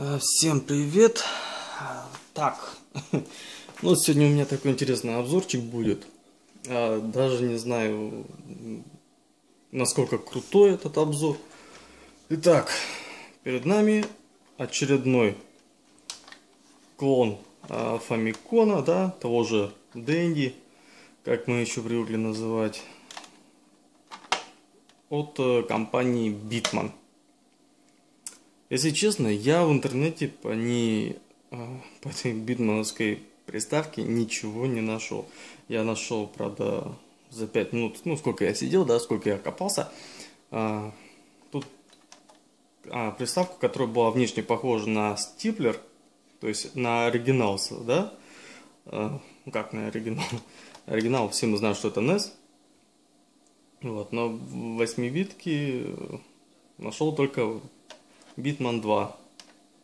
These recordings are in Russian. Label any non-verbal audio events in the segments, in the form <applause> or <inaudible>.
Э, Всем привет! Так, <laughs> ну сегодня у меня такой интересный обзорчик будет. А, Даже не знаю, насколько крутой этот обзор. Итак, перед нами очередной клон Фамикона, да, того же Дэнди, как мы еще привыкли называть, от э, компании Bitman. Если честно, я в интернете по, не, а, <laughs> по этой битмановской приставке ничего не нашел. Я нашел, правда, за 5 минут, ну, сколько я сидел, да, сколько я копался. А, тут а, приставку, которая была внешне похожа на стиплер, то есть на оригинал, да? А, ну, как на оригинал? <laughs> Оригинал, все мы знаем, что это NES. Вот, но в 8 битке нашел только Bitman 2.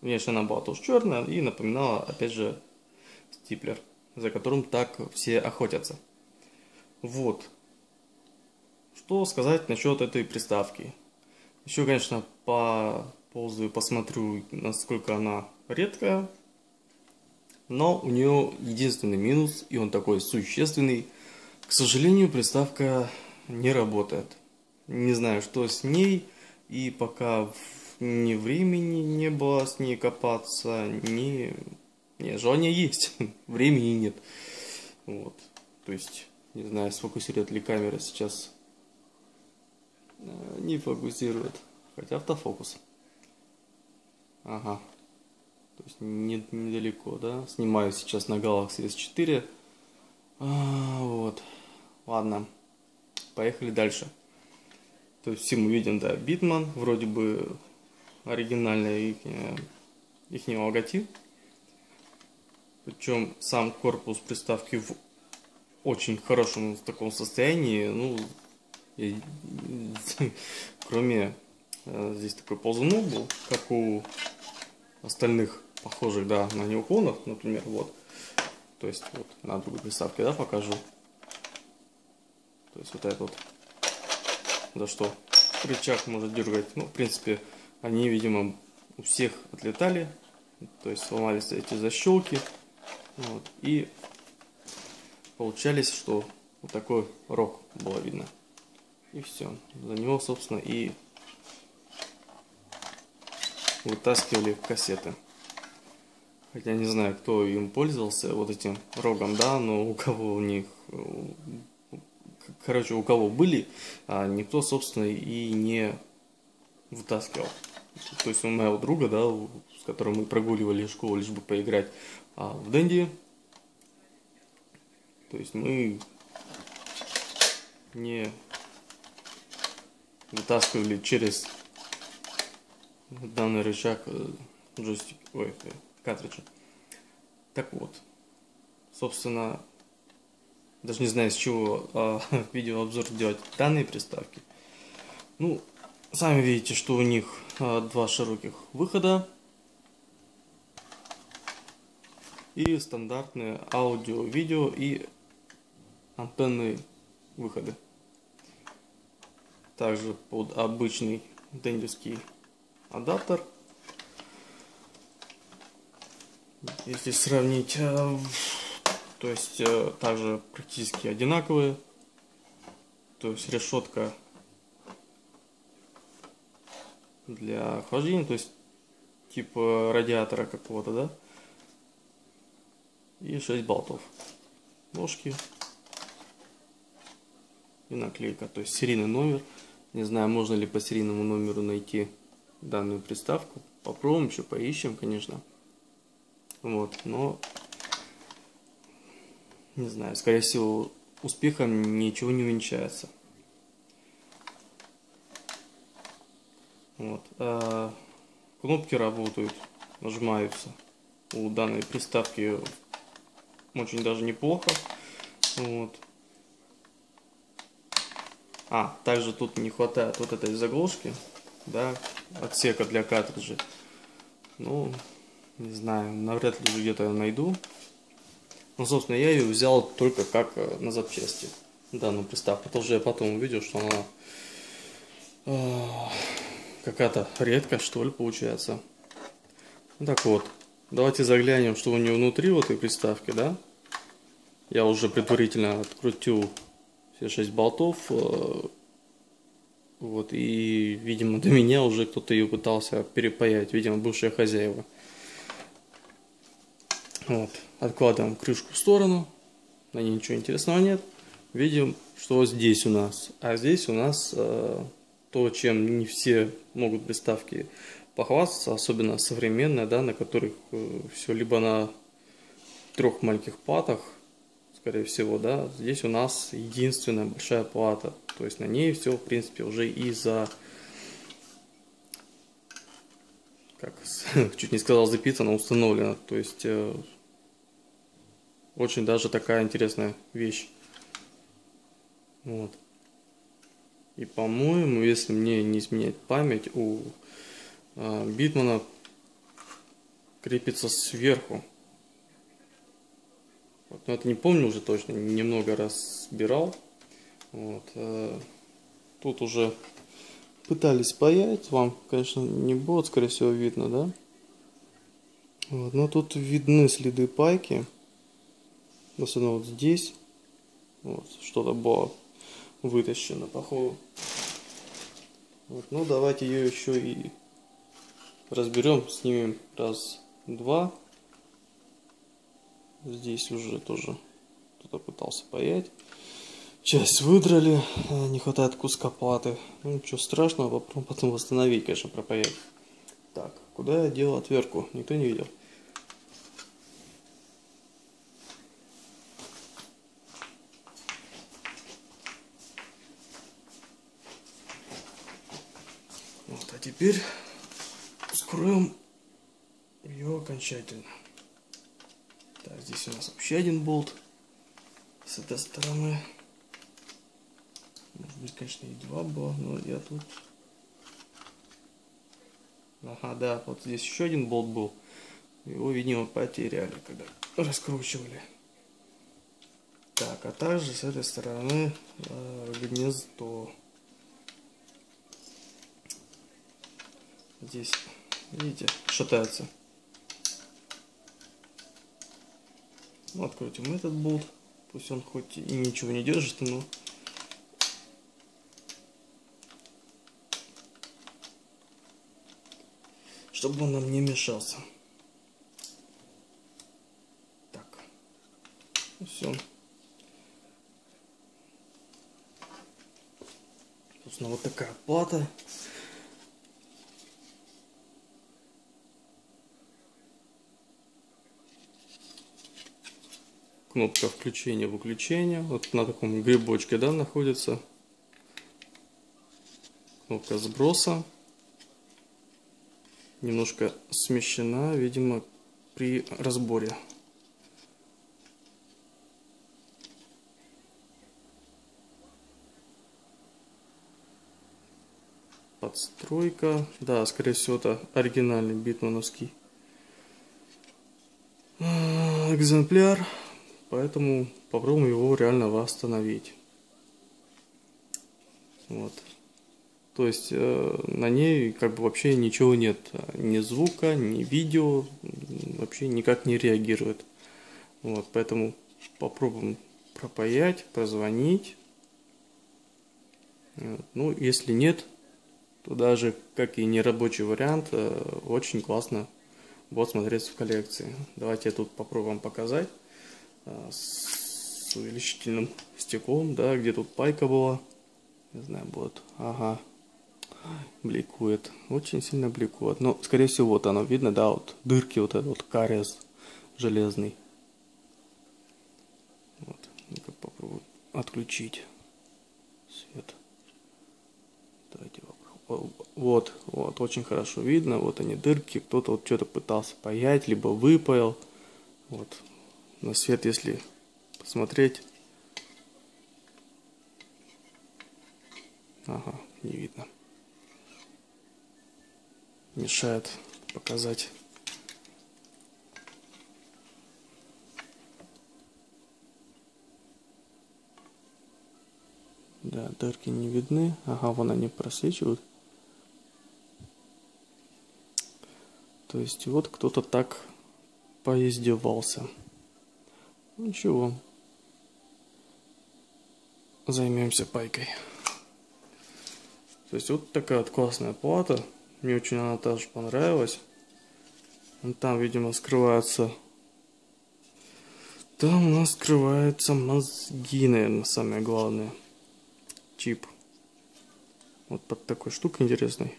Внешне она была тоже черная и напоминала, опять же, стиплер, за которым так все охотятся. Вот. Что сказать насчет этой приставки? Еще, конечно, поползаю, посмотрю, насколько она редкая. Но у нее единственный минус, и он такой существенный. К сожалению, приставка не работает. Не знаю, что с ней, и пока ни времени не было с ней копаться, ни... Не, желание есть, <laughs> времени нет. Вот. То есть, не знаю, сфокусирует ли камера сейчас. Э, Не фокусирует. Хотя автофокус. Ага. То есть не, недалеко, да? Снимаю сейчас на Galaxy S4. А, вот. Ладно. Поехали дальше. То есть все мы видим, да, Bitman, вроде бы оригинальный их, их логотип. Причем сам корпус приставки в очень хорошем таком состоянии. Ну, я, <laughs> кроме э, здесь такой ползунок был, как у остальных похожих, да, на неуклонов, например, вот. То есть вот на другой приставке, да, покажу. То есть вот это вот, за что рычаг может дергать. Ну, в принципе, они, видимо, у всех отлетали, то есть сломались эти защелки, вот, и получались, что вот такой рог было видно. И все. За него, собственно, и вытаскивали кассеты. Хотя не знаю, кто им пользовался, вот этим рогом, да, но у кого у них, короче, у кого были, а никто, собственно, и не вытаскивал. То есть у моего друга, да, с которым мы прогуливали школу, лишь бы поиграть а в Дэнди. То есть мы не вытаскивали через данный рычаг э, джойстик, ой, э, картриджа. Так вот, собственно, даже не знаю, с чего а, <laughs> видеообзор делать данной приставки. Ну, Сами видите, что у них два широких выхода и стандартные аудио, видео и антенные выходы. Также под обычный дендевский адаптер. Если сравнить, а, то есть а, также практически одинаковые. То есть решетка для охлаждения, то есть типа радиатора какого-то, да? И 6 болтов. Ножки. И наклейка, то есть серийный номер. Не знаю, можно ли по серийному номеру найти данную приставку. Попробуем еще, поищем, конечно. Вот, но не знаю, скорее всего, успехом ничего не увенчается. Вот. А кнопки работают, нажимаются у данной приставки очень даже неплохо. Вот. А, также тут не хватает вот этой заглушки, да, отсека для картриджей. Ну, не знаю, навряд ли где-то найду. Ну, собственно, я ее взял только как э, на запчасти, данную приставку. Тоже я потом увидел, что она э, какая-то редкость, что ли, получается. Так вот, давайте заглянем, что у нее внутри в этой приставке, да? Я уже предварительно открутил все шесть болтов. Э, вот, и, видимо, до меня уже кто-то ее пытался перепаять, видимо, бывшие хозяева. Вот, откладываем крышку в сторону, на ней ничего интересного нет. Видим, что здесь у нас. А здесь у нас э, то, чем не все могут приставки похвастаться, особенно современные, да, на которых э, все либо на трех маленьких платах, скорее всего, да, здесь у нас единственная большая плата, то есть на ней все, в принципе, уже и за, как, <laughs> чуть не сказал записано, установлено, то есть э, очень даже такая интересная вещь. Вот. И, по-моему, если мне не изменять память, у э, Битмана крепится сверху. Вот, но это не помню уже точно, немного разбирал. Вот, э, тут уже пытались паять, вам, конечно, не будет, скорее всего, видно, да? Вот, но тут видны следы пайки. Особенно вот здесь. Вот, что-то было вытащено, походу. Вот, ну, давайте ее еще и разберем, снимем раз, два. Здесь уже тоже кто-то пытался паять. Часть выдрали, э, не хватает куска платы. Ну, ничего страшного, попробуем потом восстановить, конечно, пропаять. Так, куда я делал отвертку? Никто не видел. Вот, а теперь скроем ее окончательно. Так, здесь у нас вообще один болт с этой стороны. Может быть, конечно, и два было, но я тут... Ага, да, вот здесь еще один болт был. Его, видимо, потеряли, когда раскручивали. Так, а также с этой стороны э, гнездо. Здесь, видите, шатается. Ну, открутим этот болт. Пусть он хоть и ничего не держит, но... Чтобы он нам не мешался. Так. Ну, все. Собственно, вот такая плата. Кнопка включения-выключения. Вот на таком грибочке да, находится. Кнопка сброса. Немножко смещена, видимо, при разборе. Подстройка. Да, скорее всего, это оригинальный битмановский а, экземпляр. Поэтому попробуем его реально восстановить. Вот. То есть э, на ней как бы вообще ничего нет. Ни звука, ни видео. Вообще никак не реагирует. Вот, поэтому попробуем пропаять, прозвонить. Вот. Ну, если нет, то даже как и нерабочий вариант, э, очень классно будет смотреться в коллекции. Давайте я тут попробуем показать. А, с увеличительным стеклом, да, где тут пайка была. Не знаю, вот, ага, бликует, очень сильно бликует. Но, скорее всего, вот оно видно, да, вот дырки, вот этот вот кариес железный. Вот, попробую отключить свет. Давайте вот, вот, очень хорошо видно, вот они дырки, кто-то вот что-то пытался паять, либо выпаял. Вот, на свет, если посмотреть. Ага, не видно. Мешает показать. Да, дырки не видны. Ага, вон они просвечивают. То есть вот кто-то так поиздевался. Ничего. Займемся пайкой. То есть вот такая вот классная плата. Мне очень она тоже понравилась. Там, видимо, скрываются... Там у нас скрываются мозги, наверное, самое главное. Чип. Вот под такой штукой интересной.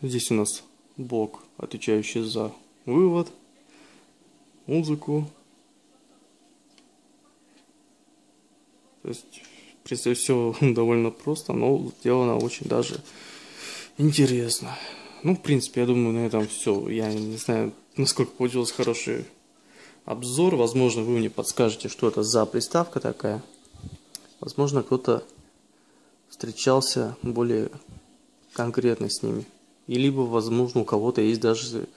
Здесь у нас блок, отвечающий за вывод, музыку. То есть, принципе, все <laughs> довольно просто, но сделано очень даже интересно. Ну, в принципе, я думаю, на этом все. Я не знаю, насколько получился хороший обзор. Возможно, вы мне подскажете, что это за приставка такая. Возможно, кто-то встречался более конкретно с ними и либо, возможно, у кого-то есть даже,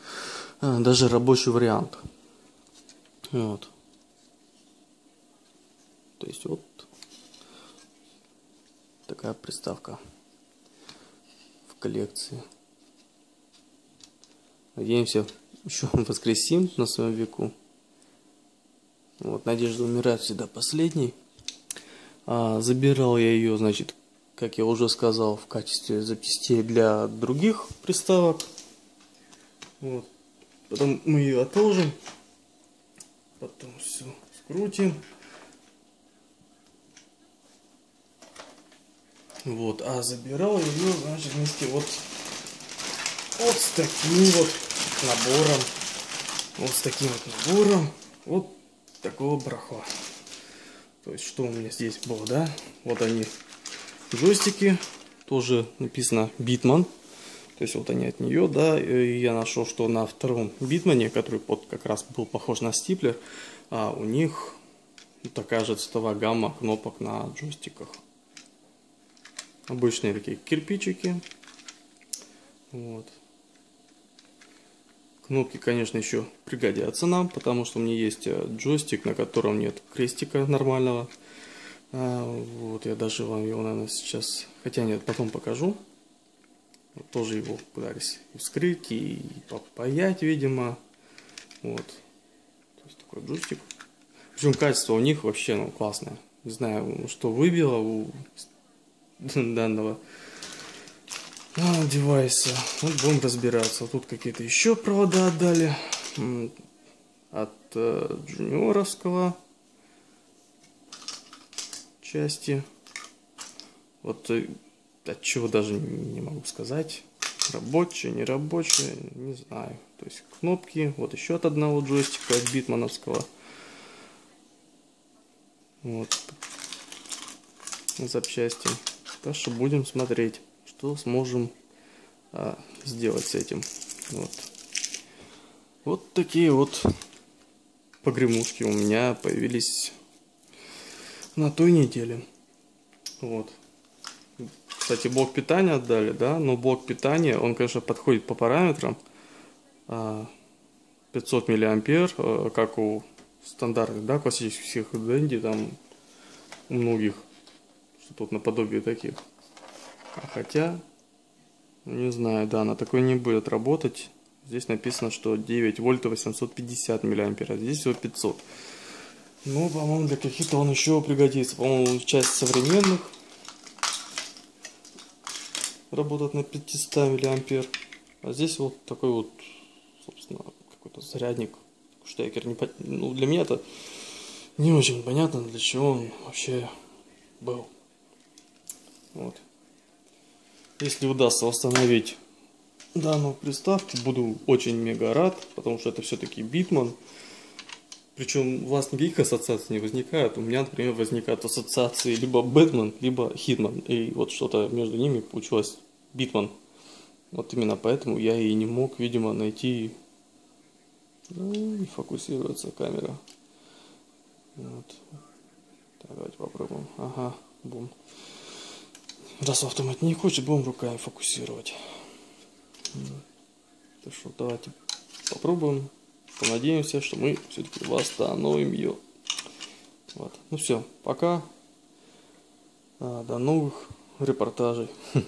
э, даже рабочий вариант. Вот. То есть вот такая приставка в коллекции. Надеемся, еще <laughs> воскресим на своем веку. Вот, надежда умирает всегда последней. А, забирал я ее, значит, как я уже сказал, в качестве запчастей для других приставок. Вот. Потом мы ее отложим. Потом все скрутим. Вот, а забирал ее, значит, вместе вот, вот с таким вот набором. Вот с таким вот набором. Вот такого брахла. То есть, что у меня здесь было, да? Вот они джойстики. Тоже написано Bitman. То есть вот они от нее, да. И я нашел, что на втором Битмане, который под как раз был похож на стиплер, а у них такая же цветовая гамма кнопок на джойстиках. Обычные такие кирпичики. Вот. Кнопки, конечно, еще пригодятся нам, потому что у меня есть э, джойстик, на котором нет крестика нормального. А, вот я даже вам его, наверное, сейчас... Хотя нет, потом покажу. Вот, тоже его пытались вскрыть, и попаять, видимо. Вот. То есть такой джойстик. Причем качество у них вообще ну, классное. Не знаю, что выбило у <laughs> данного а, девайса. Вот будем разбираться. Тут какие-то еще провода отдали. От э, джуниоровского части. Вот э, от чего даже не могу сказать. Рабочие, не рабочие, не знаю. То есть кнопки. Вот еще от одного джойстика, от битмановского. Вот. Запчасти. Так что будем смотреть, что сможем а, сделать с этим. Вот. Вот такие вот погремушки у меня появились на той неделе. Вот. Кстати, блок питания отдали, да, но блок питания, он, конечно, подходит по параметрам. 500 а, миллиампер, а, как у стандартных, да, классических Дэнди, там, у многих, что тут наподобие таких. А хотя, не знаю, да, на такой не будет работать. Здесь написано, что 9 вольт 850 миллиампер, а здесь всего 500. Ну, по-моему, для каких-то он еще пригодится. По-моему, часть современных работает на 500 миллиампер. А здесь вот такой вот, собственно, какой-то зарядник, штекер. Не, ну, для меня это не очень понятно, для чего он вообще был. Вот. Если удастся восстановить данную приставку, буду очень мега рад, потому что это все-таки Битман. Причем у вас никаких ассоциаций не возникает. У меня, например, возникают ассоциации либо Бэтмен, либо Хитман. И вот что-то между ними получилось Битман. Вот именно поэтому я и не мог, видимо, найти... Ну, не фокусируется камера. Вот. Так, давайте попробуем. Ага, бум. Раз автомат не хочет, будем руками фокусировать. Так что давайте попробуем понадеемся, что мы все-таки восстановим ее. Вот. Ну все, пока. А, до новых репортажей. <laughs>